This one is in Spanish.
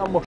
ambos